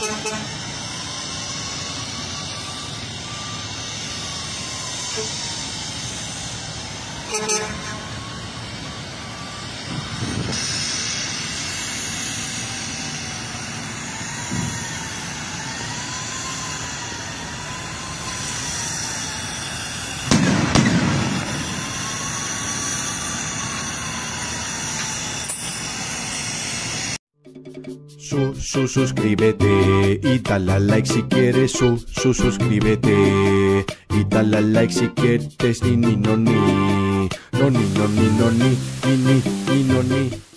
Thank you. Su, su, suscríbete y dale like si quieres. Su, su, suscríbete y dale like si quieres. Ni, ni, no, ni. No, ni, no, ni, ni. Ni, ni, ni, no, ni.